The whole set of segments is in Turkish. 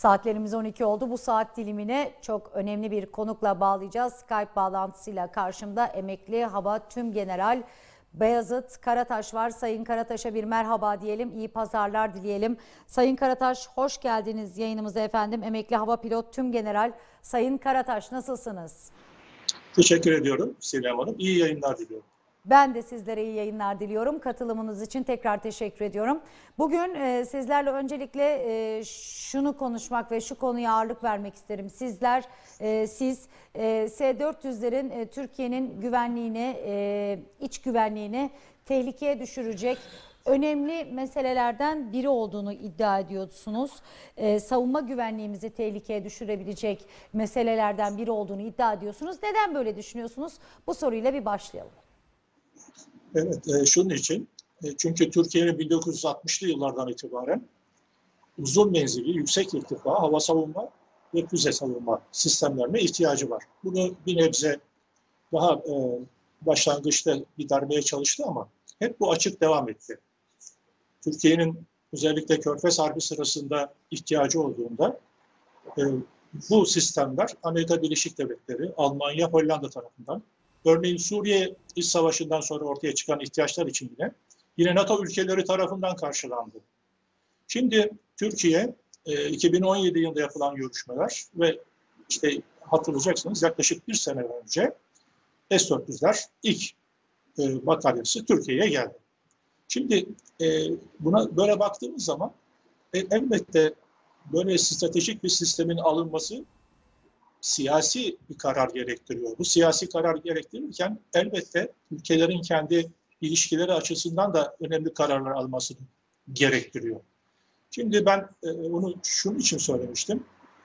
Saatlerimiz 12 oldu. Bu saat dilimine çok önemli bir konukla bağlayacağız. Skype bağlantısıyla karşımda emekli hava tüm general Beyazıt Karataş var. Sayın Karataş'a bir merhaba diyelim. İyi pazarlar dileyelim. Sayın Karataş hoş geldiniz yayınımıza efendim. Emekli hava pilot tüm general Sayın Karataş nasılsınız? Teşekkür ediyorum Sinem Hanım. İyi yayınlar diliyorum. Ben de sizlere iyi yayınlar diliyorum. Katılımınız için tekrar teşekkür ediyorum. Bugün e, sizlerle öncelikle e, şunu konuşmak ve şu konuya ağırlık vermek isterim. Sizler, e, siz e, S-400'lerin e, Türkiye'nin güvenliğini, e, iç güvenliğini tehlikeye düşürecek önemli meselelerden biri olduğunu iddia ediyorsunuz. Ee, savunma güvenliğimizi tehlikeye düşürebilecek meselelerden biri olduğunu iddia ediyorsunuz. Neden böyle düşünüyorsunuz? Bu soruyla bir başlayalım. Evet, e, şunun için. E, çünkü Türkiye'nin 1960'lı yıllardan itibaren uzun menzili, yüksek irtifa, hava savunma ve füze savunma sistemlerine ihtiyacı var. Bunu bir nebze daha e, başlangıçta gidermeye çalıştı ama hep bu açık devam etti. Türkiye'nin özellikle Körfez Harbi sırasında ihtiyacı olduğunda e, bu sistemler Amerika Birleşik Devletleri, Almanya, Hollanda tarafından Örneğin Suriye İç Savaşı'ndan sonra ortaya çıkan ihtiyaçlar için yine yine NATO ülkeleri tarafından karşılandı. Şimdi Türkiye 2017 e, yılında yapılan görüşmeler ve işte hatırlayacaksınız yaklaşık bir sene önce S-400'ler ilk e, bataryası Türkiye'ye geldi. Şimdi e, buna böyle baktığımız zaman elbette böyle stratejik bir sistemin alınması siyasi bir karar gerektiriyor. Bu siyasi karar gerektirirken elbette ülkelerin kendi ilişkileri açısından da önemli kararlar almasını gerektiriyor. Şimdi ben e, onu şunun için söylemiştim.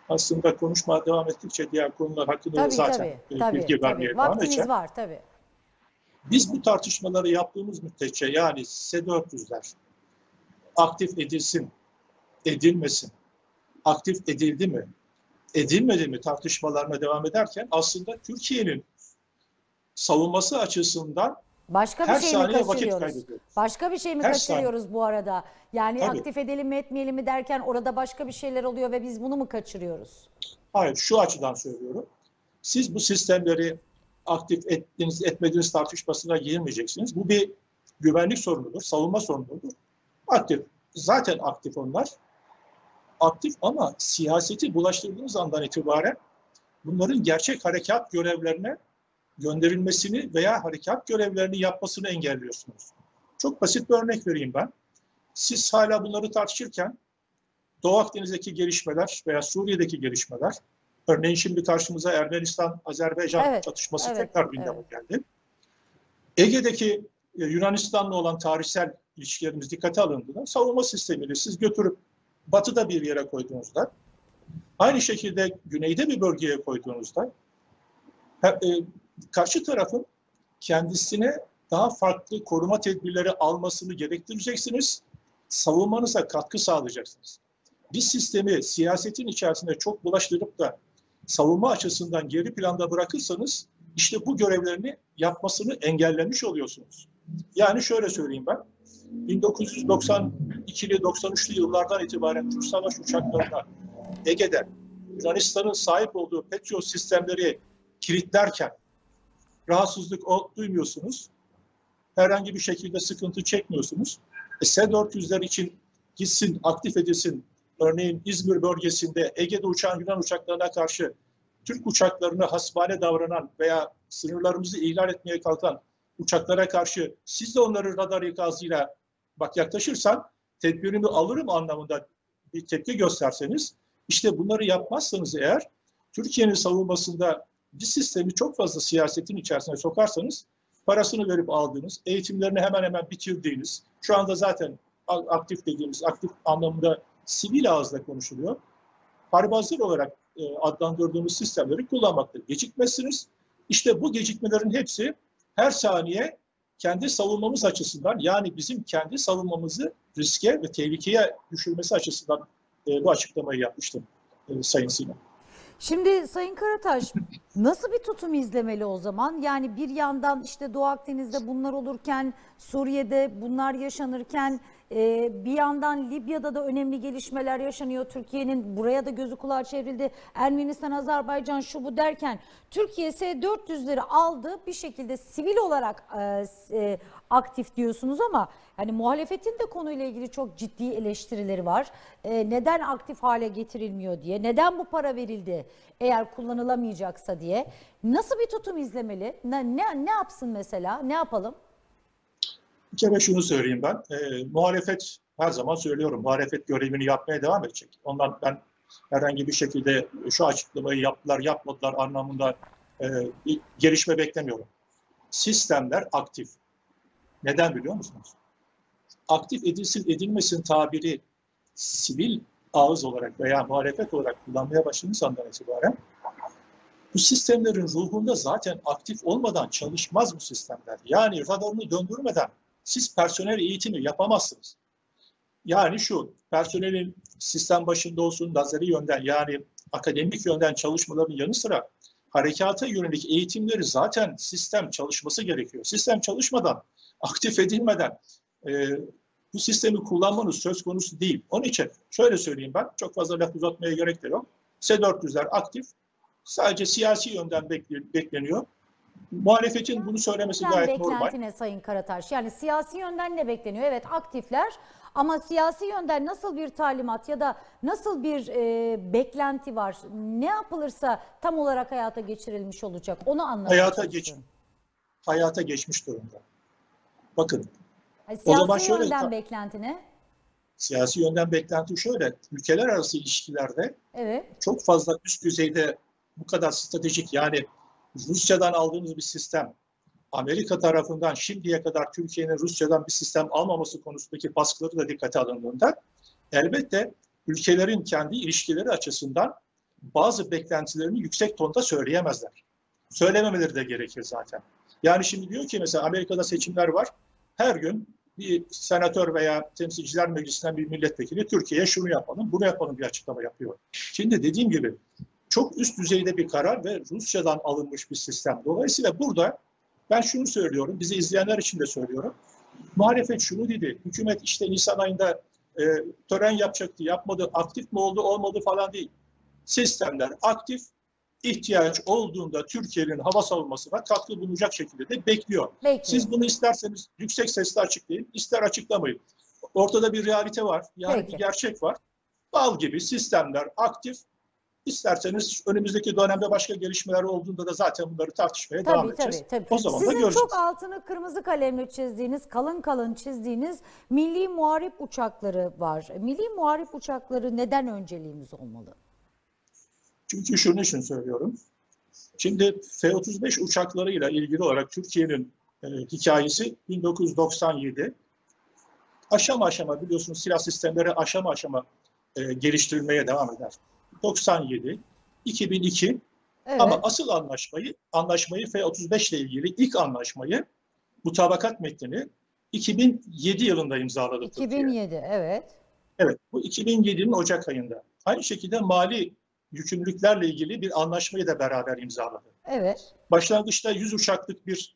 Aslında konuşma devam ettikçe diğer konular hakkında tabii, zaten tabii, tabii, bilgi vermeye tabii. devam edeceğim. Var tabii. Biz bu tartışmaları yaptığımız müddetçe yani S-400'ler aktif edilsin, edilmesin, aktif edildi mi, edilmedi mi tartışmalarına devam ederken aslında Türkiye'nin savunması açısından Başka bir her şey mi kaçırıyoruz? Başka bir şey mi her kaçırıyoruz saniye. bu arada? Yani Tabii. aktif edelim mi etmeyelim mi derken orada başka bir şeyler oluyor ve biz bunu mu kaçırıyoruz? Hayır şu açıdan söylüyorum. Siz bu sistemleri aktif ettiğiniz etmediğiniz tartışmasına girmeyeceksiniz. Bu bir güvenlik sorunudur, savunma sorunudur. Aktif. Zaten aktif onlar aktif ama siyaseti bulaştırdığınız andan itibaren bunların gerçek harekat görevlerine gönderilmesini veya harekat görevlerini yapmasını engelliyorsunuz. Çok basit bir örnek vereyim ben. Siz hala bunları tartışırken Doğu Akdeniz'deki gelişmeler veya Suriye'deki gelişmeler, örneğin şimdi karşımıza Ermenistan-Azerbaycan evet, çatışması evet, tekrar gündeme evet. geldi. Ege'deki e, Yunanistan'la olan tarihsel ilişkilerimiz dikkate alındığında savunma sistemiyle siz götürüp batıda bir yere koyduğunuzda, aynı şekilde güneyde bir bölgeye koyduğunuzda, e, karşı tarafın kendisine daha farklı koruma tedbirleri almasını gerektireceksiniz. Savunmanıza katkı sağlayacaksınız. Bir sistemi siyasetin içerisinde çok bulaştırıp da savunma açısından geri planda bırakırsanız işte bu görevlerini yapmasını engellemiş oluyorsunuz. Yani şöyle söyleyeyim ben. 1992'li 93'lü yıllardan itibaren Türk savaş uçaklarına Ege'de Yunanistan'ın sahip olduğu Patriot sistemleri kilitlerken rahatsızlık duymuyorsunuz. Herhangi bir şekilde sıkıntı çekmiyorsunuz. E, S-400'ler için gitsin, aktif edilsin. Örneğin İzmir bölgesinde Ege'de uçan Yunan uçaklarına karşı Türk uçaklarını hasbane davranan veya sınırlarımızı ihlal etmeye kalkan uçaklara karşı siz de onları radar ikazıyla bak yaklaşırsan tedbirini alırım anlamında bir tepki gösterseniz işte bunları yapmazsanız eğer Türkiye'nin savunmasında bir sistemi çok fazla siyasetin içerisine sokarsanız parasını verip aldığınız, eğitimlerini hemen hemen bitirdiğiniz, şu anda zaten aktif dediğimiz, aktif anlamında sivil ağızda konuşuluyor. Harbazır olarak adlandırdığımız sistemleri kullanmakta gecikmezsiniz. İşte bu gecikmelerin hepsi her saniye kendi savunmamız açısından yani bizim kendi savunmamızı riske ve tehlikeye düşürmesi açısından e, bu açıklamayı yapmıştım e, Sayın Sinan. Şimdi Sayın Karataş nasıl bir tutum izlemeli o zaman? Yani bir yandan işte Doğu Akdeniz'de bunlar olurken, Suriye'de bunlar yaşanırken e, bir yandan Libya'da da önemli gelişmeler yaşanıyor. Türkiye'nin buraya da gözü kulağı çevrildi. Ermenistan, Azerbaycan şu bu derken Türkiye S-400'leri aldı bir şekilde sivil olarak e, e, aktif diyorsunuz ama hani muhalefetin de konuyla ilgili çok ciddi eleştirileri var. E, neden aktif hale getirilmiyor diye, neden bu para verildi eğer kullanılamayacaksa diye. Nasıl bir tutum izlemeli? Ne, ne, ne yapsın mesela? Ne yapalım? Bir kere şunu söyleyeyim ben. E, muhalefet her zaman söylüyorum. Muhalefet görevini yapmaya devam edecek. Ondan ben herhangi bir şekilde şu açıklamayı yaptılar, yapmadılar anlamında e, gelişme beklemiyorum. Sistemler aktif. Neden biliyor musunuz? Aktif edilsin edilmesin tabiri sivil ağız olarak veya muhalefet olarak kullanmaya başladığınız andan itibaren bu sistemlerin ruhunda zaten aktif olmadan çalışmaz bu sistemler. Yani radarını döndürmeden siz personel eğitimi yapamazsınız. Yani şu, personelin sistem başında olsun, nazari yönden yani akademik yönden çalışmaların yanı sıra harekata yönelik eğitimleri zaten sistem çalışması gerekiyor. Sistem çalışmadan, aktif edilmeden e, bu sistemi kullanmanız söz konusu değil. Onun için şöyle söyleyeyim ben, çok fazla laf uzatmaya gerek de yok. S-400'ler aktif, sadece siyasi yönden bekleniyor. Muhalefetin bunu söylemesi Sizden gayet normal. beklentine Sayın Karataş. Yani siyasi yönden ne bekleniyor? Evet aktifler ama siyasi yönden nasıl bir talimat ya da nasıl bir e, beklenti var? Ne yapılırsa tam olarak hayata geçirilmiş olacak? Onu anlamaya Hayata geç, hayata geçmiş durumda. Bakın Yani o zaman siyasi şöyle yönden beklenti ne? siyasi yönden beklenti şöyle. Ülkeler arası ilişkilerde Evet. çok fazla üst düzeyde bu kadar stratejik yani Rusya'dan aldığımız bir sistem, Amerika tarafından şimdiye kadar Türkiye'nin Rusya'dan bir sistem almaması konusundaki baskıları da dikkate alındığında elbette ülkelerin kendi ilişkileri açısından bazı beklentilerini yüksek tonda söyleyemezler. Söylememeleri de gerekir zaten. Yani şimdi diyor ki mesela Amerika'da seçimler var. Her gün bir senatör veya temsilciler meclisinden bir milletvekili Türkiye'ye şunu yapalım, bunu yapalım bir açıklama yapıyor. Şimdi dediğim gibi çok üst düzeyde bir karar ve Rusya'dan alınmış bir sistem. Dolayısıyla burada ben şunu söylüyorum, bizi izleyenler için de söylüyorum. Muhalefet şunu dedi, hükümet işte Nisan ayında e, tören yapacaktı, yapmadı, aktif mi oldu, olmadı falan değil. Sistemler aktif, ihtiyaç olduğunda Türkiye'nin hava savunmasına katkı bulunacak şekilde de bekliyor. Bekliyor. Siz bunu isterseniz yüksek sesle açıklayın, ister açıklamayın. Ortada bir realite var, yani Peki. bir gerçek var. Bal gibi sistemler aktif, İsterseniz önümüzdeki dönemde başka gelişmeler olduğunda da zaten bunları tartışmaya devam Tabii edeceğiz. tabii tabii. O zaman da Sizin göreceğiz. çok altını kırmızı kalemle çizdiğiniz, kalın kalın çizdiğiniz milli muharip uçakları var. Milli muharip uçakları neden önceliğimiz olmalı? Çünkü şunun için söylüyorum. Şimdi F-35 uçaklarıyla ilgili olarak Türkiye'nin e, hikayesi 1997. Aşama aşama biliyorsunuz silah sistemleri aşama aşama e, geliştirilmeye devam eder. 97, 2002 Evet. ama asıl anlaşmayı, anlaşmayı F-35 ile ilgili ilk anlaşmayı mutabakat metnini 2007 yılında imzaladı Türkiye. 2007 evet. Evet, bu 2007'nin Ocak ayında. Aynı şekilde mali yükümlülüklerle ilgili bir anlaşmayı da beraber imzaladı. Evet. Başlangıçta 100 uçaklık bir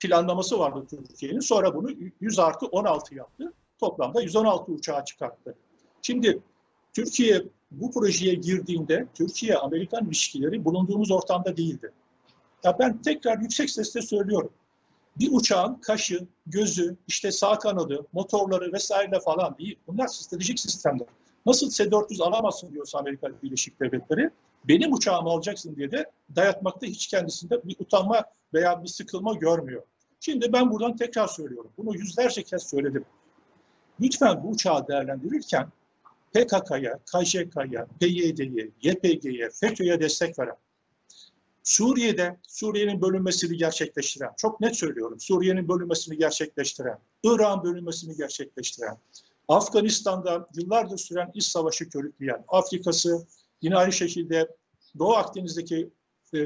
planlaması vardı Türkiye'nin. Sonra bunu 100 artı 16 yaptı. Toplamda 116 uçağa çıkarttı. Şimdi Türkiye bu projeye girdiğinde Türkiye-Amerikan ilişkileri bulunduğumuz ortamda değildi. Ya ben tekrar yüksek sesle söylüyorum. Bir uçağın kaşı, gözü, işte sağ kanadı, motorları vesaire falan değil. Bunlar stratejik sistemler. Nasıl S-400 alamazsın diyorsa Amerika Birleşik Devletleri, benim uçağımı alacaksın diye de dayatmakta hiç kendisinde bir utanma veya bir sıkılma görmüyor. Şimdi ben buradan tekrar söylüyorum. Bunu yüzlerce kez söyledim. Lütfen bu uçağı değerlendirirken PKK'ya, KJK'ya, PYD'ye, YPG'ye, FETÖ'ye destek veren, Suriye'de Suriye'nin bölünmesini gerçekleştiren, çok net söylüyorum, Suriye'nin bölünmesini gerçekleştiren, Irak'ın bölünmesini gerçekleştiren, Afganistan'da yıllardır süren iç savaşı körükleyen, Afrika'sı yine aynı şekilde Doğu Akdeniz'deki e,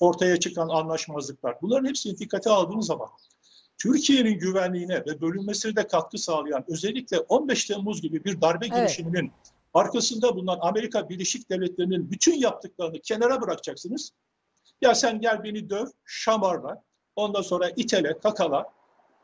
ortaya çıkan anlaşmazlıklar, bunların hepsini dikkate aldığınız zaman Türkiye'nin güvenliğine ve bölünmesine de katkı sağlayan özellikle 15 Temmuz gibi bir darbe Evet. girişiminin arkasında bulunan Amerika Birleşik Devletleri'nin bütün yaptıklarını kenara bırakacaksınız. Ya sen gel beni döv, şamarla, ondan sonra itele, kakala,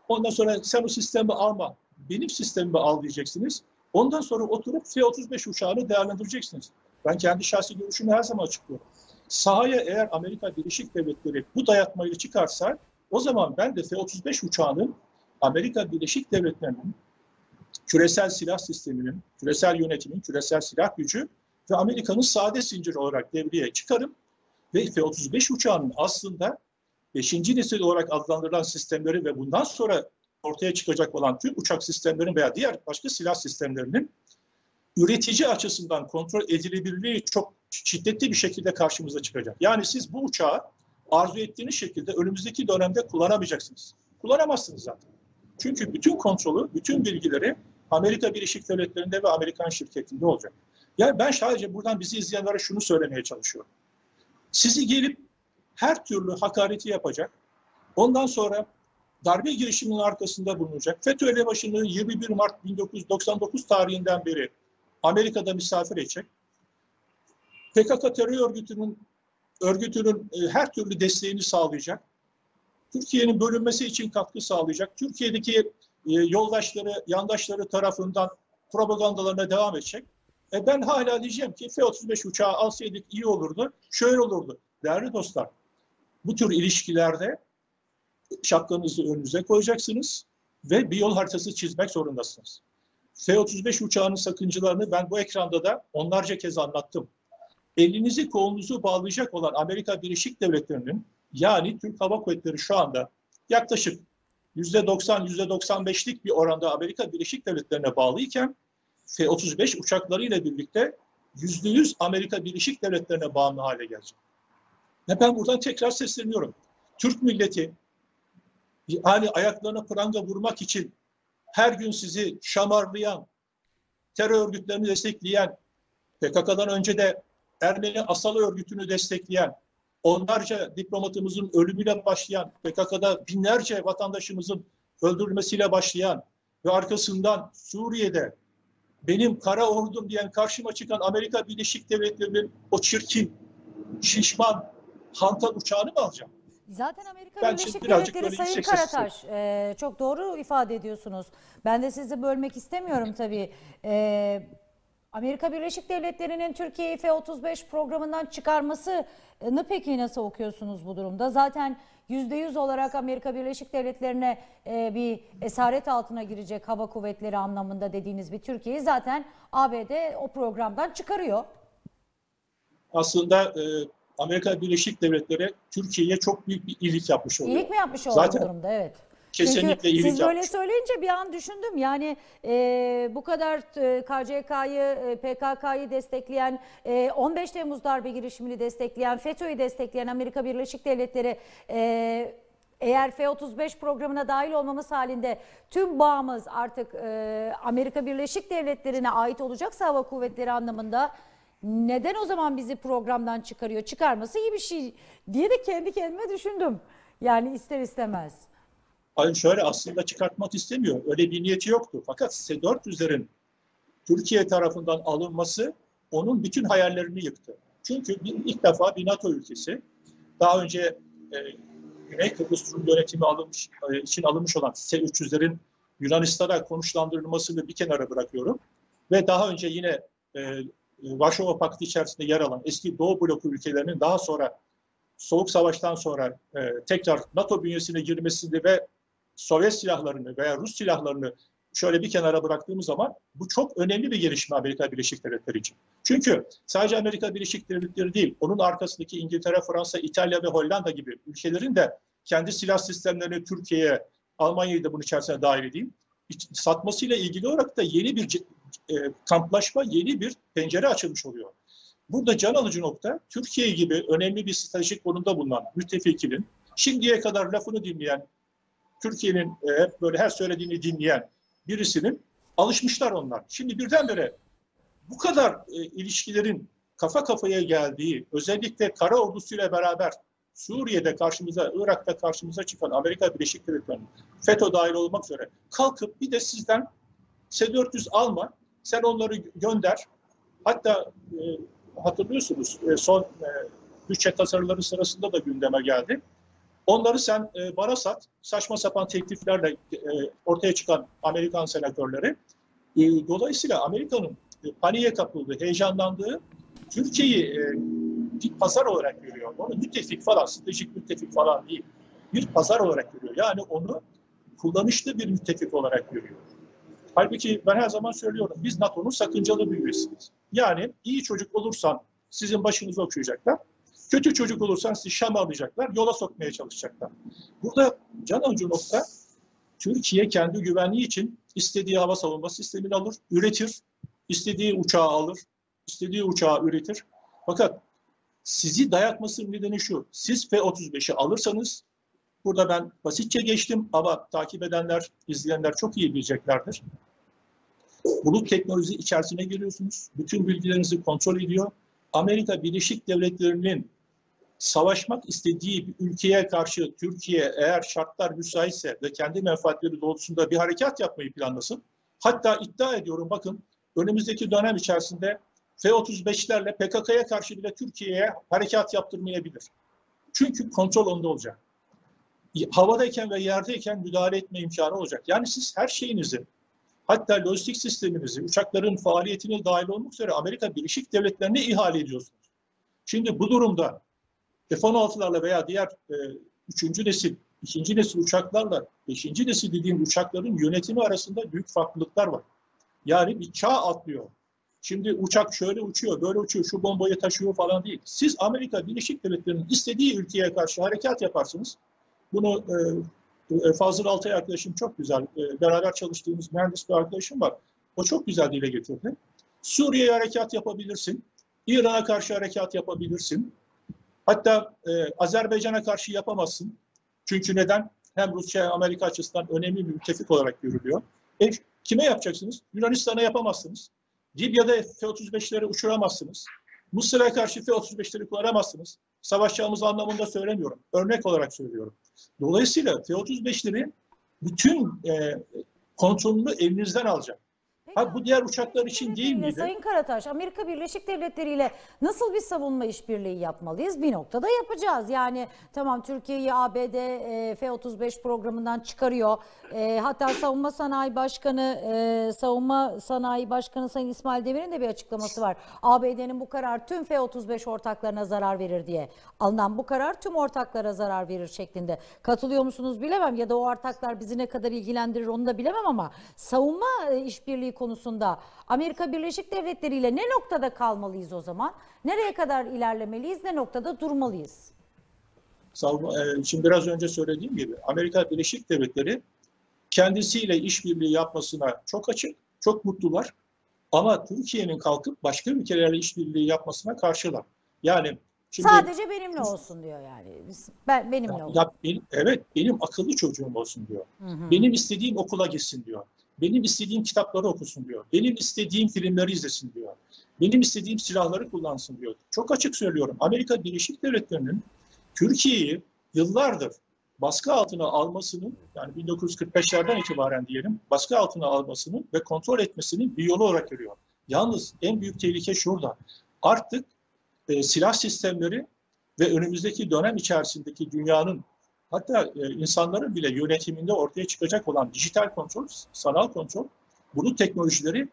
ondan sonra sen o sistemi alma, benim sistemimi al diyeceksiniz. Ondan sonra oturup F-35 uçağını değerlendireceksiniz. Ben kendi şahsi görüşümü her zaman açıklıyorum. Sahaya eğer Amerika Birleşik Devletleri bu dayatmayı çıkarsa o zaman ben de F-35 uçağının Amerika Birleşik Devletleri'nin küresel silah sisteminin, küresel yönetimin, küresel silah gücü ve Amerika'nın sade zincir olarak devreye çıkarım ve F-35 uçağının aslında 5. nesil olarak adlandırılan sistemleri ve bundan sonra ortaya çıkacak olan tüm uçak sistemlerinin veya diğer başka silah sistemlerinin üretici açısından kontrol edilebilirliği çok şiddetli bir şekilde karşımıza çıkacak. Yani siz bu uçağı arzu ettiğiniz şekilde önümüzdeki dönemde kullanamayacaksınız. Kullanamazsınız zaten. Çünkü bütün kontrolü, bütün bilgileri Amerika Birleşik Devletleri'nde ve Amerikan şirketinde olacak. Yani ben sadece buradan bizi izleyenlere şunu söylemeye çalışıyorum. Sizi gelip her türlü hakareti yapacak. Ondan sonra darbe girişiminin arkasında bulunacak. FETÖ elebaşını 21 Mart 1999 tarihinden beri Amerika'da misafir edecek. PKK terör örgütünün örgütünün e, her türlü desteğini sağlayacak. Türkiye'nin bölünmesi için katkı sağlayacak. Türkiye'deki e, yoldaşları, yandaşları tarafından propagandalarına devam edecek. E ben hala diyeceğim ki F-35 uçağı alsaydık iyi olurdu, şöyle olurdu. Değerli dostlar, bu tür ilişkilerde şapkanızı önünüze koyacaksınız ve bir yol haritası çizmek zorundasınız. F-35 uçağının sakıncalarını ben bu ekranda da onlarca kez anlattım. Elinizi kolunuzu bağlayacak olan Amerika Birleşik Devletleri'nin yani Türk Hava Kuvvetleri şu anda yaklaşık %90, %95'lik bir oranda Amerika Birleşik Devletleri'ne bağlıyken F-35 uçaklarıyla birlikte %100 Amerika Birleşik Devletleri'ne bağımlı hale gelecek. Ve ben buradan tekrar sesleniyorum. Türk milleti yani ayaklarına pranga vurmak için her gün sizi şamarlayan, terör örgütlerini destekleyen, PKK'dan önce de Ermeni Asal Örgütü'nü destekleyen, onlarca diplomatımızın ölümüyle başlayan, PKK'da binlerce vatandaşımızın öldürülmesiyle başlayan ve arkasından Suriye'de benim kara ordum diyen karşıma çıkan Amerika Birleşik Devletleri'nin o çirkin, şişman, hantal uçağını mı alacağım? Zaten Amerika Ben Birleşik Devletleri Sayın Karataş e, çok doğru ifade ediyorsunuz. Ben de sizi bölmek istemiyorum tabii. E, Amerika Birleşik Devletleri'nin Türkiye'yi F-35 programından çıkarmasını peki nasıl okuyorsunuz bu durumda? Zaten %100 olarak Amerika Birleşik Devletleri'ne e, bir esaret altına girecek hava kuvvetleri anlamında dediğiniz bir Türkiye'yi zaten ABD o programdan çıkarıyor. Aslında e, Amerika Birleşik Devletleri Türkiye'ye çok büyük bir iyilik yapmış oluyor. İyilik mi yapmış oluyor Zaten durumda? Evet. Kesinlikle Çünkü iyilik siz böyle yapmış. söyleyince bir an düşündüm. Yani e, bu kadar e, KCK'yı, e, PKK'yı destekleyen, e, 15 Temmuz darbe girişimini destekleyen, FETÖ'yü destekleyen Amerika Birleşik Devletleri e, eğer F-35 programına dahil olmamız halinde tüm bağımız artık e, Amerika Birleşik Devletleri'ne ait olacaksa hava kuvvetleri anlamında neden o zaman bizi programdan çıkarıyor? Çıkarması iyi bir şey diye de kendi kendime düşündüm. Yani ister istemez. Hayır şöyle aslında çıkartmak istemiyor. Öyle bir niyeti yoktu. Fakat S-400'lerin Türkiye tarafından alınması onun bütün hayallerini yıktı. Çünkü ilk defa bir NATO ülkesi daha önce e, Güney Kıbrıs Rum yönetimi alınmış, e, için alınmış olan S-300'lerin Yunanistan'a konuşlandırılmasını bir kenara bırakıyorum. Ve daha önce yine e, Varşova Paktı içerisinde yer alan eski Doğu bloku ülkelerinin daha sonra Soğuk Savaş'tan sonra e, tekrar NATO bünyesine girmesini ve Sovyet silahlarını veya Rus silahlarını şöyle bir kenara bıraktığımız zaman bu çok önemli bir gelişme Amerika Birleşik Devletleri için. Çünkü sadece Amerika Birleşik Devletleri değil, onun arkasındaki İngiltere, Fransa, İtalya ve Hollanda gibi ülkelerin de kendi silah sistemlerini Türkiye'ye, Almanya'yı da bunun içerisine dahil edeyim, satmasıyla ilgili olarak da yeni bir e, kamplaşma, yeni bir pencere açılmış oluyor. Burada can alıcı nokta Türkiye gibi önemli bir stratejik konumda bulunan müttefikinin şimdiye kadar lafını dinleyen, Türkiye'nin e, hep böyle her söylediğini dinleyen birisinin alışmışlar onlar. Şimdi birdenbire bu kadar e, ilişkilerin kafa kafaya geldiği, özellikle kara ordusuyla beraber Suriye'de karşımıza, Irak'ta karşımıza çıkan Amerika Birleşik Devletleri'nin FETÖ dahil olmak üzere kalkıp bir de sizden S-400 alma, sen onları gönder, Hatta e, hatırlıyorsunuz e, son e, bütçe tasarıları sırasında da gündeme geldi. Onları sen e, bana sat, saçma sapan tekliflerle e, ortaya çıkan Amerikan senatörleri. E, dolayısıyla Amerika'nın e, paniğe kapıldığı, heyecanlandığı Türkiye'yi e, bir pazar olarak görüyor. Onu müttefik falan, stratejik müttefik falan değil. Bir pazar olarak görüyor. Yani onu kullanışlı bir müttefik olarak görüyor. Halbuki ben her zaman söylüyorum, biz NATO'nun sakıncalı bir üyesiyiz. Yani iyi çocuk olursan sizin başınıza okuyacaklar. Kötü çocuk olursan sizi şamarlayacaklar, yola sokmaya çalışacaklar. Burada can alıcı nokta, Türkiye kendi güvenliği için istediği hava savunma sistemini alır, üretir, istediği uçağı alır, istediği uçağı üretir. Fakat sizi dayatmasının nedeni şu, siz F-35'i alırsanız, burada ben basitçe geçtim ama takip edenler, izleyenler çok iyi bileceklerdir. Bulut teknoloji içerisine giriyorsunuz, bütün bilgilerinizi kontrol ediyor. Amerika Birleşik Devletleri'nin savaşmak istediği bir ülkeye karşı Türkiye eğer şartlar müsaitse ve kendi menfaatleri doğrultusunda bir harekat yapmayı planlasın. Hatta iddia ediyorum bakın önümüzdeki dönem içerisinde F-35'lerle PKK'ya karşı bile Türkiye'ye harekat yaptırmayabilir. Çünkü kontrol onda olacak. Havadayken ve yerdeyken müdahale etme imkanı olacak. Yani siz her şeyinizi hatta lojistik sisteminizi, uçakların faaliyetine dahil olmak üzere Amerika Birleşik Devletleri'ne ihale ediyorsunuz. Şimdi bu durumda F-16'larla veya diğer e, üçüncü nesil, ikinci nesil uçaklarla beşinci nesil dediğim uçakların yönetimi arasında büyük farklılıklar var. Yani bir çağ atlıyor. Şimdi uçak şöyle uçuyor, böyle uçuyor, şu bombayı taşıyor falan değil. Siz Amerika Birleşik Devletleri'nin istediği ülkeye karşı harekat yaparsınız. Bunu e, Fazıl Altay arkadaşım çok güzel, e, beraber çalıştığımız mühendis bir arkadaşım var. O çok güzel dile getirdi. Suriye'ye harekat yapabilirsin, İran'a karşı harekat yapabilirsin, Hatta e, Azerbaycan'a karşı yapamazsın. Çünkü neden? Hem Rusya hem Amerika açısından önemli bir müttefik olarak görülüyor. E, kime yapacaksınız? Yunanistan'a yapamazsınız. Libya'da F-35'leri uçuramazsınız. Mısır'a karşı F-35'leri kullanamazsınız. Savaşacağımız anlamında söylemiyorum. Örnek olarak söylüyorum. Dolayısıyla F-35'leri bütün e, kontrolünü elinizden alacak. Ha, bu diğer uçaklar için değil miydi? Sayın Karataş, Amerika Birleşik Devletleri ile nasıl bir savunma işbirliği yapmalıyız? Bir noktada yapacağız. Yani tamam Türkiye'yi ABD e, F-35 programından çıkarıyor. E, hatta Savunma Sanayi Başkanı, e, Savunma Sanayi Başkanı Sayın İsmail Demir'in de bir açıklaması var. ABD'nin bu karar tüm F-35 ortaklarına zarar verir diye. Alınan bu karar tüm ortaklara zarar verir şeklinde. Katılıyor musunuz bilemem ya da o ortaklar bizi ne kadar ilgilendirir onu da bilemem ama savunma e, işbirliği konusunda Amerika Birleşik Devletleri ile ne noktada kalmalıyız o zaman? Nereye kadar ilerlemeliyiz, ne noktada durmalıyız? E, şimdi biraz önce söylediğim gibi Amerika Birleşik Devletleri kendisiyle işbirliği yapmasına çok açık, çok mutlular. Ama Türkiye'nin kalkıp başka ülkelerle işbirliği yapmasına karşılar. Yani Şimdi, Sadece benimle olsun diyor yani. Ben benimle ya, olsun. Ya benim, evet benim akıllı çocuğum olsun diyor. Hı hı. Benim istediğim okula gitsin diyor. Benim istediğim kitapları okusun diyor. Benim istediğim filmleri izlesin diyor. Benim istediğim silahları kullansın diyor. Çok açık söylüyorum. Amerika Birleşik Devletleri'nin Türkiye'yi yıllardır baskı altına almasının yani 1945'lerden itibaren diyelim baskı altına almasının ve kontrol etmesinin bir yolu olarak görüyor. Yalnız en büyük tehlike şurada. Artık e, silah sistemleri ve önümüzdeki dönem içerisindeki dünyanın hatta e, insanların bile yönetiminde ortaya çıkacak olan dijital kontrol, sanal kontrol, bulut teknolojileri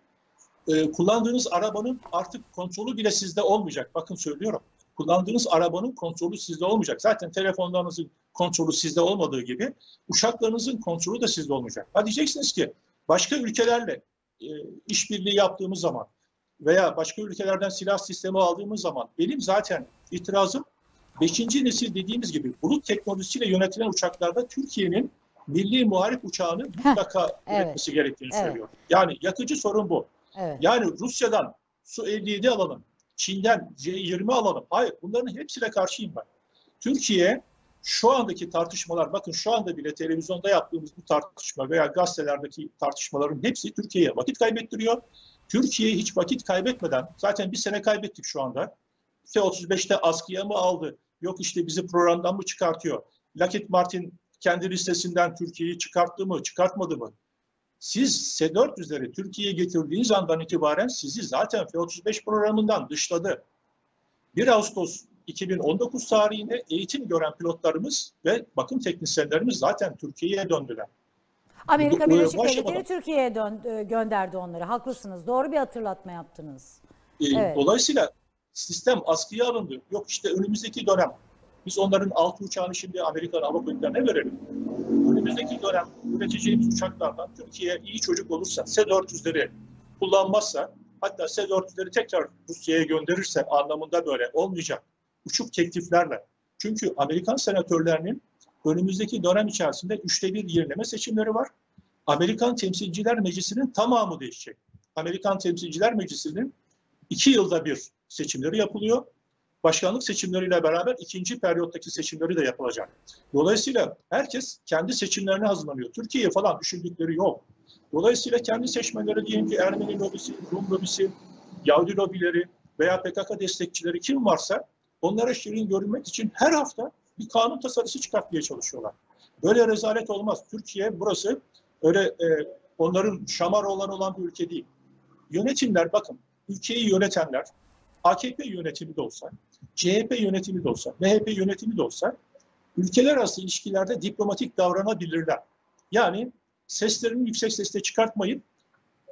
e, kullandığınız arabanın artık kontrolü bile sizde olmayacak. Bakın söylüyorum. Kullandığınız arabanın kontrolü sizde olmayacak. Zaten telefonlarınızın kontrolü sizde olmadığı gibi uçaklarınızın kontrolü de sizde olmayacak. Ha diyeceksiniz ki başka ülkelerle e, işbirliği yaptığımız zaman veya başka ülkelerden silah sistemi aldığımız zaman benim zaten itirazım Beşinci nesil dediğimiz gibi bulut teknolojisiyle yönetilen uçaklarda Türkiye'nin milli muharip uçağını mutlaka evet. üretmesi gerektiğini evet. söylüyor. Yani yakıcı sorun bu. Evet. Yani Rusya'dan Su-57 alalım, Çin'den C-20 alalım. Hayır bunların hepsine karşıyım ben. Türkiye şu andaki tartışmalar, bakın şu anda bile televizyonda yaptığımız bu tartışma veya gazetelerdeki tartışmaların hepsi Türkiye'ye vakit kaybettiriyor. Türkiye hiç vakit kaybetmeden, zaten bir sene kaybettik şu anda. F-35'te askıya mı aldı? Yok işte bizi programdan mı çıkartıyor? Lockheed Martin kendi listesinden Türkiye'yi çıkarttı mı, çıkartmadı mı? Siz S-400'leri Türkiye'ye getirdiğiniz andan itibaren sizi zaten F-35 programından dışladı. 1 Ağustos 2019 tarihinde eğitim gören pilotlarımız ve bakım teknisyenlerimiz zaten Türkiye'ye döndüler. Amerika Birleşik Devletleri Türkiye'ye e, gönderdi onları. Haklısınız. Doğru bir hatırlatma yaptınız. Ee, Evet. Dolayısıyla sistem askıya alındı. Yok işte önümüzdeki dönem biz onların altı uçağını şimdi Amerikan Hava Kuvvetleri'ne verelim. Önümüzdeki dönem üreteceğimiz uçaklardan Türkiye iyi çocuk olursa, S-400'leri kullanmazsa, hatta S-400'leri tekrar Rusya'ya gönderirse anlamında böyle olmayacak. Uçuk tekliflerle. Çünkü Amerikan senatörlerinin önümüzdeki dönem içerisinde üçte bir yenileme seçimleri var. Amerikan Temsilciler Meclisi'nin tamamı değişecek. Amerikan Temsilciler Meclisi'nin iki yılda bir seçimleri yapılıyor. Başkanlık seçimleriyle beraber ikinci periyottaki seçimleri de yapılacak. Dolayısıyla herkes kendi seçimlerine hazırlanıyor. Türkiye falan düşündükleri yok. Dolayısıyla kendi seçmenleri diyelim ki Ermeni lobisi, Rum lobisi, Yahudi lobileri veya PKK destekçileri kim varsa onlara şirin görünmek için her hafta bir kanun tasarısı çıkartmaya çalışıyorlar. Böyle rezalet olmaz. Türkiye burası öyle e, onların şamar olan olan bir ülke değil. Yönetimler bakın ülkeyi yönetenler AKP yönetimi de olsa, CHP yönetimi de olsa, MHP yönetimi de olsa ülkeler arası ilişkilerde diplomatik davranabilirler. Yani seslerini yüksek sesle çıkartmayıp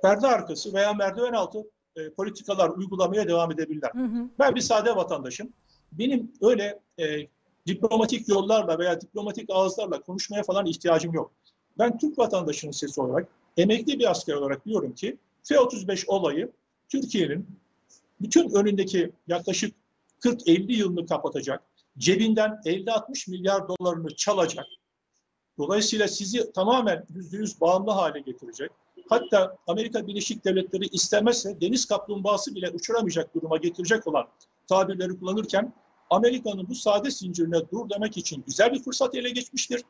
perde arkası veya merdiven altı e, politikalar uygulamaya devam edebilirler. Hı hı. Ben bir sade vatandaşım. Benim öyle e, diplomatik yollarla veya diplomatik ağızlarla konuşmaya falan ihtiyacım yok. Ben Türk vatandaşının sesi olarak, emekli bir asker olarak diyorum ki F-35 olayı Türkiye'nin bütün önündeki yaklaşık 40-50 yılını kapatacak, cebinden 50-60 milyar dolarını çalacak. Dolayısıyla sizi tamamen %100 bağımlı hale getirecek. Hatta Amerika Birleşik Devletleri istemezse deniz kaplumbağası bile uçuramayacak duruma getirecek olan tabirleri kullanırken Amerika'nın bu sade zincirine dur demek için güzel bir fırsat ele geçmiştir.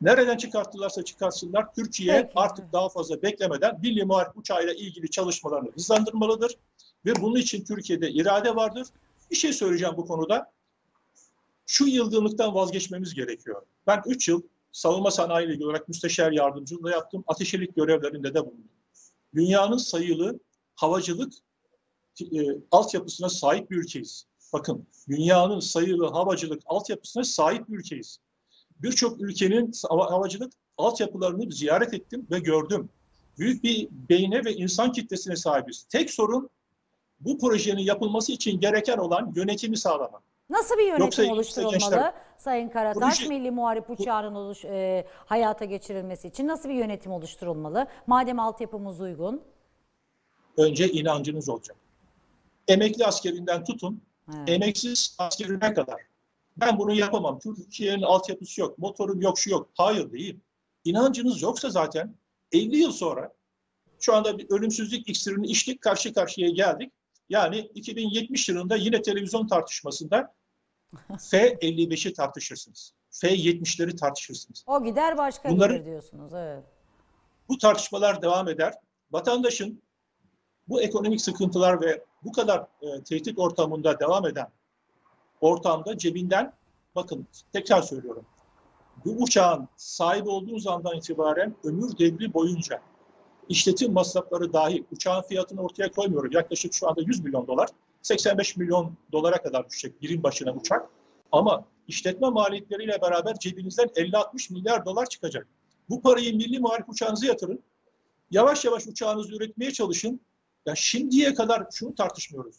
Nereden çıkarttılarsa çıkarsınlar Türkiye Peki. artık daha fazla beklemeden Milli Muharip uçağıyla ilgili çalışmalarını hızlandırmalıdır. Ve bunun için Türkiye'de irade vardır. Bir şey söyleyeceğim bu konuda. Şu yılgınlıktan vazgeçmemiz gerekiyor. Ben 3 yıl savunma sanayi ilgili olarak müsteşar yardımcılığı yaptım. Ateşelik görevlerinde de bulundum. Dünyanın sayılı havacılık e, altyapısına sahip bir ülkeyiz. Bakın dünyanın sayılı havacılık altyapısına sahip bir ülkeyiz. Birçok ülkenin hava- havacılık altyapılarını ziyaret ettim ve gördüm. Büyük bir beyne ve insan kitlesine sahibiz. Tek sorun bu projenin yapılması için gereken olan yönetimi sağlamak. Nasıl bir yönetim Yoksa oluşturulmalı gençler- Sayın Karataş? Proje- Milli Muharip Uçağı'nın oluş, e, hayata geçirilmesi için nasıl bir yönetim oluşturulmalı? Madem altyapımız uygun. Önce inancınız olacak. Emekli askerinden tutun, Evet. emeksiz askerine kadar. Ben bunu yapamam. Türkiye'nin altyapısı yok, motorum yok, şu yok. Hayır değil. İnancınız yoksa zaten 50 yıl sonra şu anda bir ölümsüzlük iksirini içtik, karşı karşıya geldik. Yani 2070 yılında yine televizyon tartışmasında F-55'i tartışırsınız. F-70'leri tartışırsınız. O gider başka Bunları- gelir diyorsunuz. Evet. Bu tartışmalar devam eder. Vatandaşın bu ekonomik sıkıntılar ve bu kadar e, tehdit ortamında devam eden ortamda cebinden bakın tekrar söylüyorum. Bu uçağın sahibi olduğunuz andan itibaren ömür devri boyunca işletim masrafları dahil uçağın fiyatını ortaya koymuyorum. Yaklaşık şu anda 100 milyon dolar. 85 milyon dolara kadar düşecek birim başına uçak. Ama işletme maliyetleriyle beraber cebinizden 50-60 milyar dolar çıkacak. Bu parayı milli muharip uçağınıza yatırın. Yavaş yavaş uçağınızı üretmeye çalışın. Ya şimdiye kadar şunu tartışmıyoruz.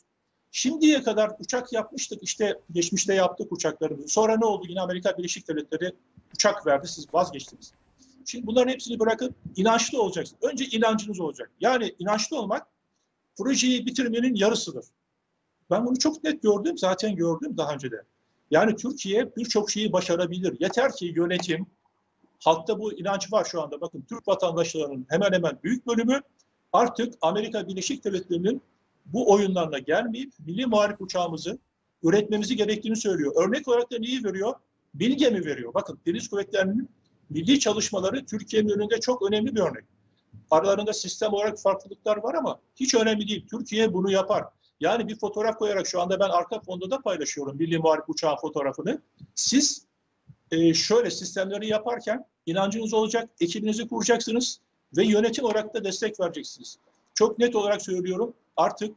Şimdiye kadar uçak yapmıştık. işte geçmişte yaptık uçaklarımızı. Sonra ne oldu? Yine Amerika Birleşik Devletleri uçak verdi. Siz vazgeçtiniz. Şimdi bunların hepsini bırakıp inançlı olacaksınız. Önce inancınız olacak. Yani inançlı olmak projeyi bitirmenin yarısıdır. Ben bunu çok net gördüm. Zaten gördüm daha önce de. Yani Türkiye birçok şeyi başarabilir. Yeter ki yönetim, halkta bu inanç var şu anda. Bakın Türk vatandaşlarının hemen hemen büyük bölümü artık Amerika Birleşik Devletleri'nin bu oyunlarına gelmeyip milli muharip uçağımızı üretmemizi gerektiğini söylüyor. Örnek olarak da neyi veriyor? Bilge mi veriyor? Bakın Deniz Kuvvetleri'nin milli çalışmaları Türkiye'nin önünde çok önemli bir örnek. Aralarında sistem olarak farklılıklar var ama hiç önemli değil. Türkiye bunu yapar. Yani bir fotoğraf koyarak şu anda ben arka fonda da paylaşıyorum milli muharip uçağın fotoğrafını. Siz e, şöyle sistemleri yaparken inancınız olacak, ekibinizi kuracaksınız. ve yönetim olarak da destek vereceksiniz. Çok net olarak söylüyorum artık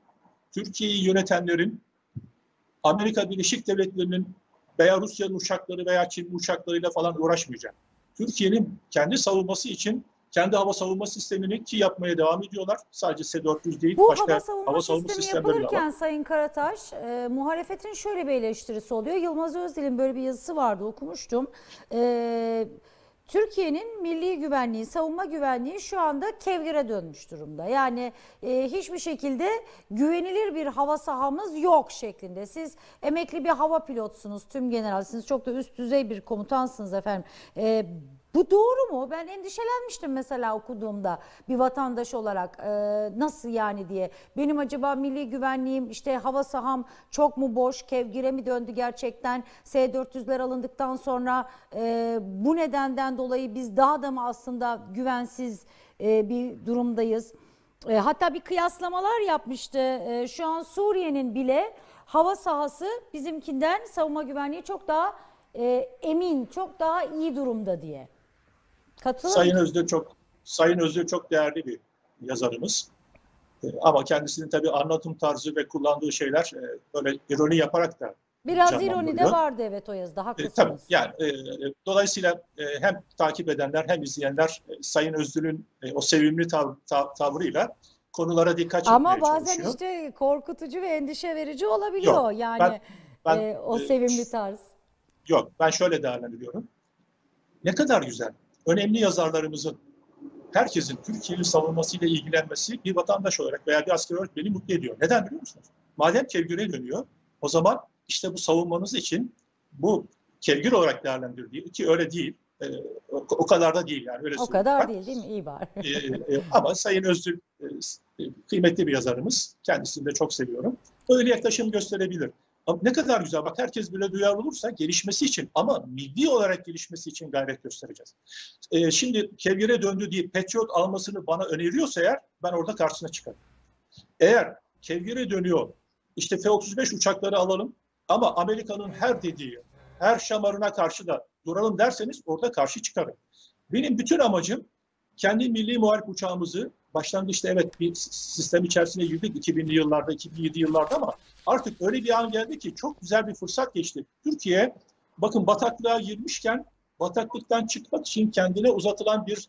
Türkiye'yi yönetenlerin Amerika Birleşik Devletleri'nin veya Rusya'nın uçakları veya Çin uçaklarıyla falan uğraşmayacak. Türkiye'nin kendi savunması için kendi hava savunma sistemini ki yapmaya devam ediyorlar. Sadece S-400 değil Bu başka hava savunma, hava savunma sistemi yapılırken var. Sayın Karataş, e, muhalefetin şöyle bir eleştirisi oluyor. Yılmaz Özdil'in böyle bir yazısı vardı okumuştum. E, Türkiye'nin milli güvenliği, savunma güvenliği şu anda kevgire dönmüş durumda. Yani e, hiçbir şekilde güvenilir bir hava sahamız yok şeklinde. Siz emekli bir hava pilotsunuz, tüm generalsiniz, çok da üst düzey bir komutansınız efendim. E, bu doğru mu? Ben endişelenmiştim mesela okuduğumda bir vatandaş olarak e, nasıl yani diye. Benim acaba milli güvenliğim işte hava saham çok mu boş, kevgire mi döndü gerçekten? S-400'ler alındıktan sonra e, bu nedenden dolayı biz daha da mı aslında güvensiz e, bir durumdayız? E, hatta bir kıyaslamalar yapmıştı. E, şu an Suriye'nin bile hava sahası bizimkinden savunma güvenliği çok daha e, emin, çok daha iyi durumda diye. Katılır Sayın? Özde çok Sayın Özde çok değerli bir yazarımız. E, Ama kendisinin tabii anlatım tarzı ve kullandığı şeyler e, böyle ironi yaparak da Biraz ironi de vardı evet o yazıda E, haklısınız. tabii yani e, dolayısıyla e, hem takip edenler hem izleyenler e, Sayın Özdül'ün e, o sevimli tav- tav- tavrıyla konulara dikkat çekmeye Ama bazen çalışıyor. işte korkutucu ve endişe verici olabiliyor Yok, yani ben- ben, e, o e, sevimli tarz. Yok, ben şöyle değerlendiriyorum. Ne kadar güzel. Önemli yazarlarımızın, herkesin Türkiye'nin savunmasıyla ilgilenmesi bir vatandaş olarak veya bir asker olarak beni mutlu ediyor. Neden biliyor musunuz? Madem kevgire dönüyor, o zaman işte bu savunmanız için bu kevgir olarak değerlendirdiği ki öyle değil, e, o, o kadar da değil yani öyle O söyleyeyim kadar değil değil mi? İyi var. E, e, ama Sayın Özdül e, e, kıymetli bir yazarımız. Kendisini de çok seviyorum. Öyle yaklaşım gösterebilir. Ne kadar güzel. Bak herkes bile duyarlı olursa gelişmesi için ama milli olarak gelişmesi için gayret göstereceğiz. E, şimdi kevgire döndü diye Patriot almasını bana öneriyorsa eğer ben orada karşısına çıkarım. Eğer kevgire dönüyor işte F-35 uçakları alalım ama Amerika'nın her dediği, her şamarına karşı da duralım derseniz orada karşı çıkarım. Benim bütün amacım kendi milli muharip uçağımızı başlangıçta evet bir sistem içerisine girdik 2000'li yıllarda, 2007 yıllarda ama artık öyle bir an geldi ki çok güzel bir fırsat geçti. Türkiye bakın bataklığa girmişken bataklıktan çıkmak için kendine uzatılan bir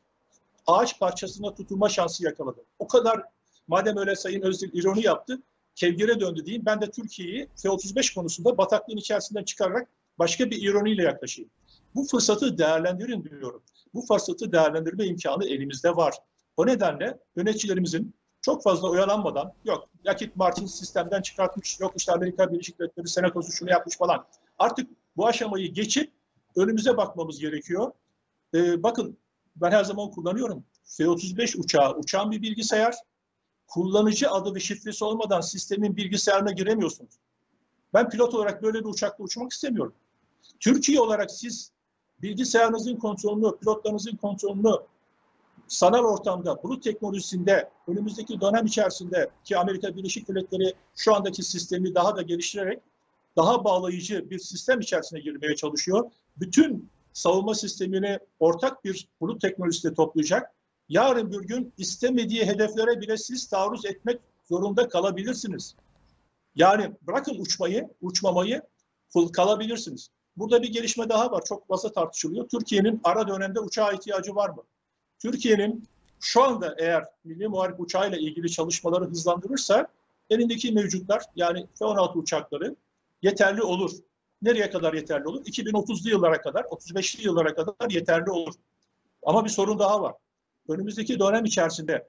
ağaç parçasına tutunma şansı yakaladı. O kadar madem öyle Sayın Özdil ironi yaptı, kevgire döndü diyeyim. Ben de Türkiye'yi F-35 konusunda bataklığın içerisinden çıkararak başka bir ironiyle yaklaşayım. Bu fırsatı değerlendirin diyorum. Bu fırsatı değerlendirme imkanı elimizde var. O nedenle yöneticilerimizin çok fazla oyalanmadan yok Lockheed Martin sistemden çıkartmış, yok işte Amerika Birleşik Devletleri senatosu şunu yapmış falan. Artık bu aşamayı geçip önümüze bakmamız gerekiyor. Ee, bakın ben her zaman kullanıyorum. F-35 uçağı, uçağın bir bilgisayar, kullanıcı adı ve şifresi olmadan sistemin bilgisayarına giremiyorsunuz. Ben pilot olarak böyle bir uçakla uçmak istemiyorum. Türkiye olarak siz bilgisayarınızın kontrolünü, pilotlarınızın kontrolünü sanal ortamda, bulut teknolojisinde önümüzdeki dönem içerisinde ki Amerika Birleşik Devletleri şu andaki sistemi daha da geliştirerek daha bağlayıcı bir sistem içerisine girmeye çalışıyor. Bütün savunma sistemini ortak bir bulut teknolojisiyle toplayacak. Yarın bir gün istemediği hedeflere bile siz taarruz etmek zorunda kalabilirsiniz. Yani bırakın uçmayı, uçmamayı kalabilirsiniz. Burada bir gelişme daha var. Çok fazla tartışılıyor. Türkiye'nin ara dönemde uçağa ihtiyacı var mı? Türkiye'nin şu anda eğer milli muharip uçağıyla ilgili çalışmaları hızlandırırsa elindeki mevcutlar yani F-16 uçakları yeterli olur. Nereye kadar yeterli olur? 2030'lu yıllara kadar, 35'li yıllara kadar yeterli olur. Ama bir sorun daha var. Önümüzdeki dönem içerisinde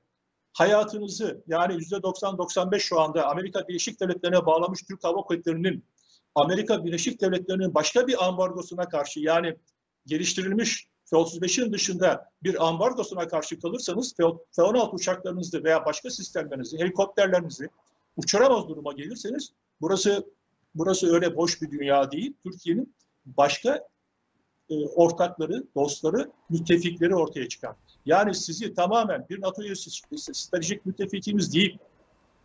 hayatınızı yani %90-95 şu anda Amerika Birleşik Devletleri'ne bağlamış Türk Hava Kuvvetleri'nin Amerika Birleşik Devletleri'nin başka bir ambargosuna karşı yani geliştirilmiş F-35'in dışında bir ambargosuna karşı kalırsanız F-16 uçaklarınızı veya başka sistemlerinizi, helikopterlerinizi uçuramaz duruma gelirseniz burası burası öyle boş bir dünya değil. Türkiye'nin başka e, ortakları, dostları, müttefikleri ortaya çıkar. Yani sizi tamamen bir NATO üyesi stratejik müttefikimiz değil,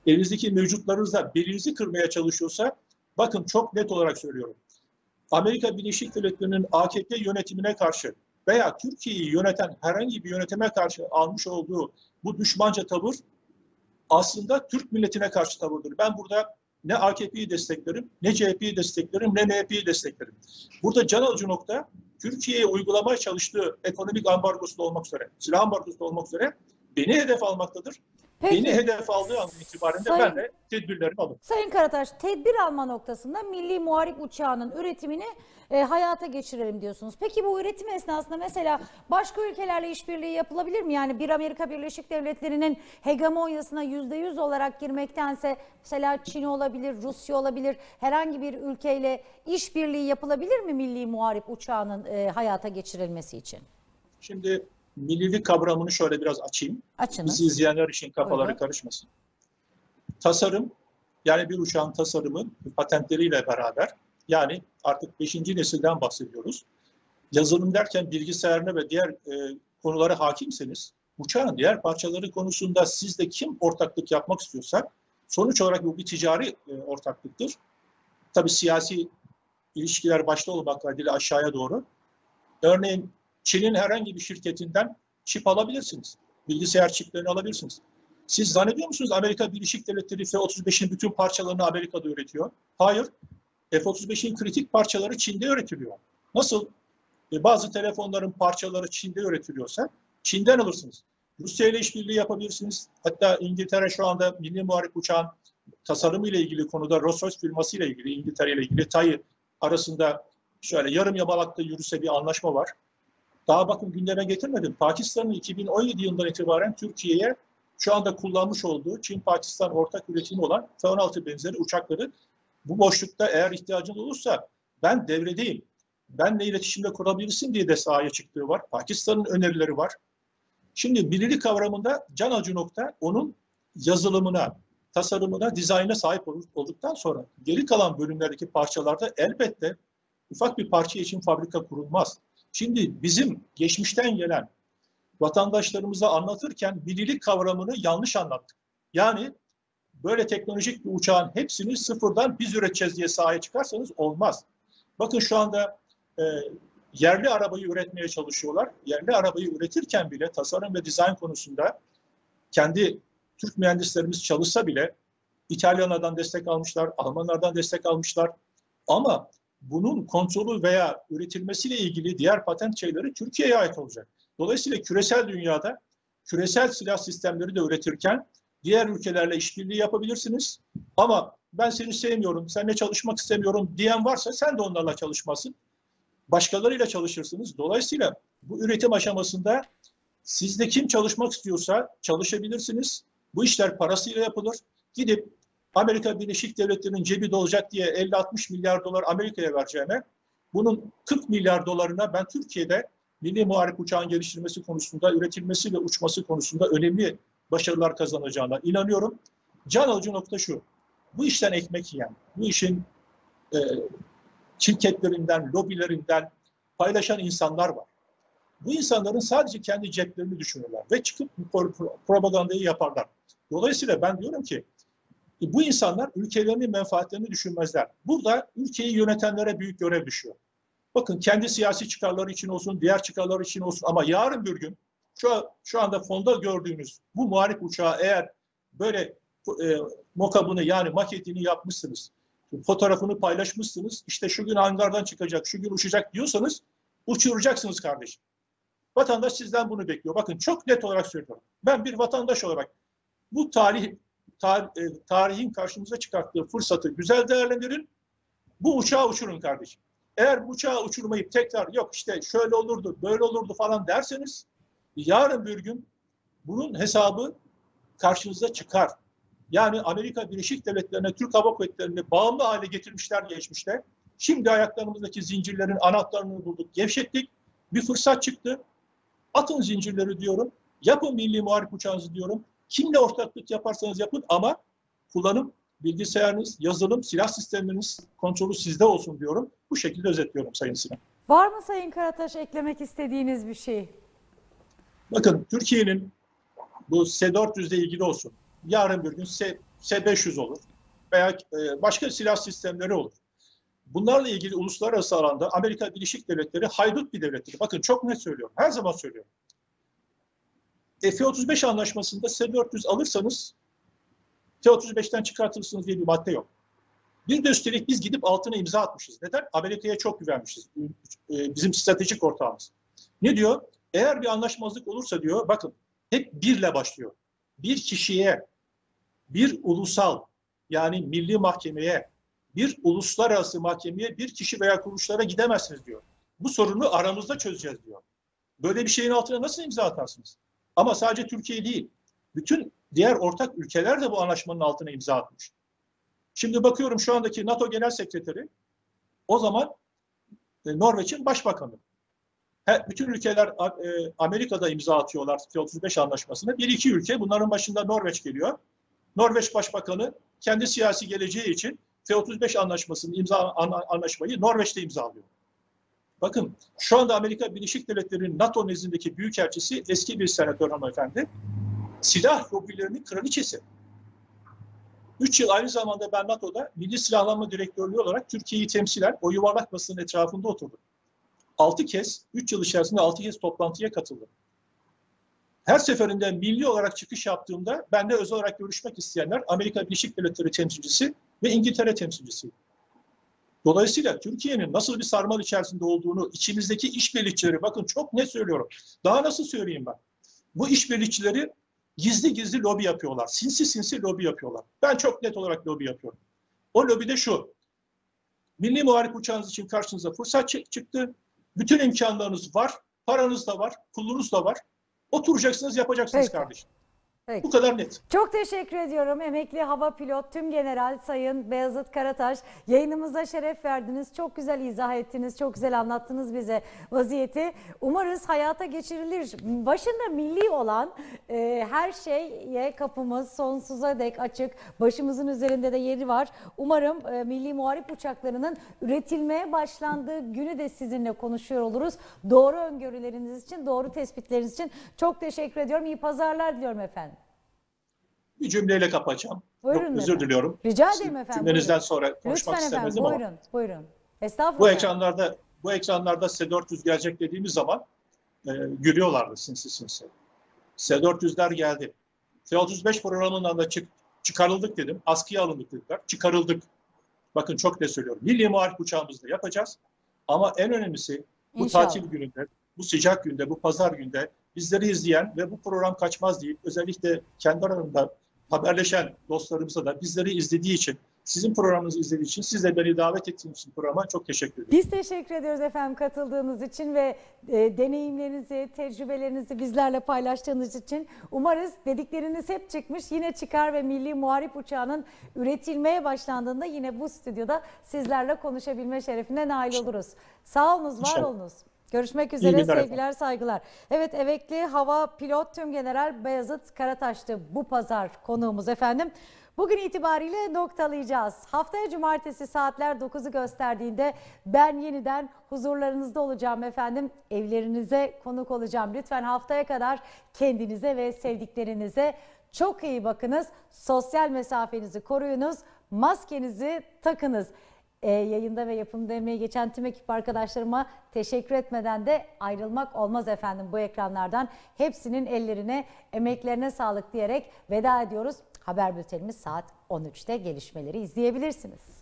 elinizdeki mevcutlarınızla belinizi kırmaya çalışıyorsa bakın çok net olarak söylüyorum. Amerika Birleşik Devletleri'nin AKP yönetimine karşı veya Türkiye'yi yöneten herhangi bir yönetime karşı almış olduğu bu düşmanca tavır aslında Türk milletine karşı tavırdır. Ben burada ne AKP'yi desteklerim, ne CHP'yi desteklerim, ne MHP'yi desteklerim. Burada can alıcı nokta Türkiye'ye uygulamaya çalıştığı ekonomik ambargosu olmak üzere, silah ambargosu olmak üzere beni hedef almaktadır. Peki. Beni hedef aldığı an itibaren de Sayın- ben de tedbirlerimi alırım. Sayın Karataş, tedbir alma noktasında milli muharip uçağının üretimini e, hayata geçirelim diyorsunuz. Peki bu üretim esnasında mesela başka ülkelerle işbirliği yapılabilir mi? Yani bir Amerika Birleşik Devletleri'nin hegemonyasına %100 olarak girmektense mesela Çin olabilir, Rusya olabilir, herhangi bir ülkeyle işbirliği yapılabilir mi milli muharip uçağının e, hayata geçirilmesi için? Şimdi millilik kavramını şöyle biraz açayım. Açınız. Bizi izleyenler için kafaları Buyurun. karışmasın. Tasarım, yani bir uçağın tasarımı patentleriyle beraber, yani artık 5. nesilden bahsediyoruz. Yazılım derken bilgisayarına ve diğer e, konulara hakimseniz, uçağın diğer parçaları konusunda sizde kim ortaklık yapmak istiyorsa, sonuç olarak bu bir ticari e, ortaklıktır. Tabii siyasi ilişkiler başta olmak kaydıyla aşağıya doğru. Örneğin Çin'in herhangi bir şirketinden çip alabilirsiniz. Bilgisayar çiplerini alabilirsiniz. Siz zannediyor musunuz Amerika Birleşik Devletleri F-35'in bütün parçalarını Amerika'da üretiyor? Hayır. F-35'in kritik parçaları Çin'de üretiliyor. Nasıl e, bazı telefonların parçaları Çin'de üretiliyorsa Çin'den alırsınız. Rusya ile işbirliği yapabilirsiniz. Hatta İngiltere şu anda milli muharip uçağın tasarımı ile ilgili konuda Rolls-Royce firması ile ilgili İngiltere ile ilgili TAI arasında şöyle yarım yamalakta yürüse bir anlaşma var. Daha bakın gündeme getirmedim. Pakistan'ın 2017 yılından itibaren Türkiye'ye şu anda kullanmış olduğu Çin-Pakistan ortak üretimi olan F-16 benzeri uçakları bu boşlukta eğer ihtiyacın olursa ben devredeyim. Benle iletişimde kurabilirsin diye de sahaya çıktığı var. Pakistan'ın önerileri var. Şimdi millilik kavramında can acı nokta onun yazılımına, tasarımına, dizaynına sahip ol- olduktan sonra geri kalan bölümlerdeki parçalarda elbette ufak bir parça için fabrika kurulmaz. Şimdi bizim geçmişten gelen vatandaşlarımıza anlatırken millilik kavramını yanlış anlattık. Yani böyle teknolojik bir uçağın hepsini sıfırdan biz üreteceğiz diye sahaya çıkarsanız olmaz. Bakın şu anda e, yerli arabayı üretmeye çalışıyorlar. Yerli arabayı üretirken bile tasarım ve dizayn konusunda kendi Türk mühendislerimiz çalışsa bile İtalyanlardan destek almışlar, Almanlardan destek almışlar. Ama bunun kontrolü veya üretilmesiyle ilgili diğer patent şeyleri Türkiye'ye ait olacak. Dolayısıyla küresel dünyada küresel silah sistemleri de üretirken diğer ülkelerle işbirliği yapabilirsiniz. Ama ben seni sevmiyorum, seninle çalışmak istemiyorum diyen varsa sen de onlarla çalışmasın. Başkalarıyla çalışırsınız. Dolayısıyla bu üretim aşamasında sizde kim çalışmak istiyorsa çalışabilirsiniz. Bu işler parasıyla yapılır. Gidip Amerika Birleşik Devletleri'nin cebi dolacak diye 50-60 milyar dolar Amerika'ya vereceğime bunun 40 milyar dolarına ben Türkiye'de milli muharip uçağın geliştirilmesi konusunda, üretilmesi ve uçması konusunda önemli başarılar kazanacağına inanıyorum. Can alıcı nokta şu. Bu işten ekmek yiyen, bu işin e, şirketlerinden, lobilerinden paylaşan insanlar var. Bu insanların sadece kendi ceplerini düşünürler ve çıkıp propagandayı yaparlar. Dolayısıyla ben diyorum ki e, bu insanlar ülkelerinin menfaatlerini düşünmezler. Burada ülkeyi yönetenlere büyük görev düşüyor. Bakın kendi siyasi çıkarları için olsun, diğer çıkarları için olsun ama yarın bir gün şu, şu anda fonda gördüğünüz bu muharip uçağı eğer böyle e, mokabını yani maketini yapmışsınız, fotoğrafını paylaşmışsınız, işte şu gün hangardan çıkacak, şu gün uçacak diyorsanız uçuracaksınız kardeşim. Vatandaş sizden bunu bekliyor. Bakın çok net olarak söylüyorum. Ben bir vatandaş olarak bu tarih tar- e, tarihin karşımıza çıkarttığı fırsatı güzel değerlendirin. Bu uçağı uçurun kardeşim. Eğer bu uçağı uçurmayıp tekrar yok işte şöyle olurdu, böyle olurdu falan derseniz yarın bir gün bunun hesabı karşınıza çıkar. Yani Amerika Birleşik Devletleri'ne, Türk Hava Kuvvetleri'ni bağımlı hale getirmişler geçmişte. Şimdi ayaklarımızdaki zincirlerin anahtarını bulduk, gevşettik. Bir fırsat çıktı. Atın zincirleri diyorum. Yapın milli muharip uçağınızı diyorum. Kimle ortaklık yaparsanız yapın ama kullanım, bilgisayarınız, yazılım, silah sistemleriniz kontrolü sizde olsun diyorum. Bu şekilde özetliyorum Sayın Sinan. Var mı Sayın Karataş eklemek istediğiniz bir şey? Bakın Türkiye'nin bu S-400 ile ilgili olsun. Yarın bir gün S- S-500 olur veya e, başka silah sistemleri olur. bunlarla ilgili uluslararası alanda Amerika Birleşik Devletleri haydut bir devlettir. Bakın çok net söylüyorum. Her zaman söylüyorum. F-35 anlaşmasında S-400 alırsanız F-35'ten çıkartırsınız diye bir madde yok. Bir de üstelik biz gidip altına imza atmışız. Neden? Amerika'ya çok güvenmişiz. Ee, Bizim stratejik ortağımız. Ne diyor? Eğer bir anlaşmazlık olursa diyor, bakın hep birle başlıyor. Bir kişiye, bir ulusal yani milli mahkemeye, bir uluslararası mahkemeye bir kişi veya kuruluşlara gidemezsiniz diyor. Bu sorunu aramızda çözeceğiz diyor. Böyle bir şeyin altına nasıl imza atarsınız? Ama sadece Türkiye değil, bütün diğer ortak ülkeler de bu anlaşmanın altına imza atmış. Şimdi bakıyorum şu andaki NATO Genel Sekreteri, o zaman e, Norveç'in başbakanı. He, bütün ülkeler e, Amerika'da imza atıyorlar F-35 anlaşmasına. Bir iki ülke, bunların başında Norveç geliyor. Norveç Başbakanı kendi siyasi geleceği için F-35 anlaşmasının imza anlaşmayı Norveç'te imzalıyor. Bakın şu anda Amerika Birleşik Devletleri'nin NATO nezdindeki büyükelçisi eski bir senatör hanımefendi. Silah lobilerinin kraliçesi. Üç yıl aynı zamanda ben NATO'da Milli Silahlanma Direktörlüğü olarak Türkiye'yi temsilen o yuvarlak masanın etrafında oturdum. Altı kez, üç yıl içerisinde altı kez toplantıya katıldım. Her seferinde milli olarak çıkış yaptığımda bende özel olarak görüşmek isteyenler Amerika Birleşik Devletleri temsilcisi ve İngiltere temsilcisi. Dolayısıyla Türkiye'nin nasıl bir sarmal içerisinde olduğunu içimizdeki işbirlikçileri bakın çok net söylüyorum. Daha nasıl söyleyeyim ben? Bu işbirlikçileri gizli gizli lobi yapıyorlar. Sinsi sinsi lobi yapıyorlar. Ben çok net olarak lobi yapıyorum. O lobi de şu. Milli muharip uçağınız için karşınıza fırsat çıktı. Bütün imkanlarınız var. Paranız da var. Pulunuz da var. Oturacaksınız yapacaksınız Peki. kardeşim. Peki. Bu kadar net. Çok teşekkür ediyorum emekli hava pilot tüm general Sayın Beyazıt Karataş. Yayınımıza şeref verdiniz. Çok güzel izah ettiniz. Çok güzel anlattınız bize vaziyeti. Umarız hayata geçirilir. Başında milli olan e, her şeye kapımız sonsuza dek açık. Başımızın üzerinde de yeri var. Umarım e, milli muharip uçaklarının üretilmeye başlandığı günü de sizinle konuşuyor oluruz. Doğru öngörüleriniz için, doğru tespitleriniz için çok teşekkür ediyorum. İyi pazarlar diliyorum efendim. Bir cümleyle kapatacağım. Buyurun Yok, özür efendim. diliyorum. Rica ederim efendim. Cümlenizden buyurun. sonra konuşmak Lütfen efendim istemezdim ama buyurun buyurun. Estağfurullah. bu ekranlarda bu ekranlarda S400 gelecek dediğimiz zaman e, gülüyorlardı sinsi sinsi. S400'ler geldi. F-35 programından da çık, çıkarıldık dedim. Askıya alındık dediler. Çıkarıldık. Bakın çok ne söylüyorum. Milli Muharip uçağımızı da yapacağız. Ama en önemlisi bu İnşallah. tatil gününde, bu sıcak günde, bu pazar günde bizleri izleyen ve bu program kaçmaz deyip özellikle kendi aralarında haberleşen dostlarımıza da bizleri izlediği için, sizin programınızı izlediği için, siz de beni davet ettiğiniz için programa çok teşekkür ederim. Biz teşekkür ediyoruz efendim katıldığınız için ve e, deneyimlerinizi, tecrübelerinizi bizlerle paylaştığınız için. Umarız dedikleriniz hep çıkmış. Yine çıkar ve Milli Muharip Uçağı'nın üretilmeye başlandığında yine bu stüdyoda sizlerle konuşabilme şerefine nail oluruz. Sağ olunuz, var olunuz. Görüşmek üzere sevgiler saygılar. Evet emekli hava pilot tüm general Beyazıt Karataş'tı bu pazar konuğumuz efendim. Bugün itibariyle noktalayacağız. Haftaya cumartesi saatler 9'u gösterdiğinde ben yeniden huzurlarınızda olacağım efendim. Evlerinize konuk olacağım. Lütfen haftaya kadar kendinize ve sevdiklerinize çok iyi bakınız. Sosyal mesafenizi koruyunuz. Maskenizi takınız. E, yayında ve yapımda emeği geçen tüm ekip arkadaşlarıma teşekkür etmeden de ayrılmak olmaz efendim bu ekranlardan. Hepsinin ellerine, emeklerine sağlık diyerek veda ediyoruz. Haber bültenimiz saat 13'te gelişmeleri izleyebilirsiniz.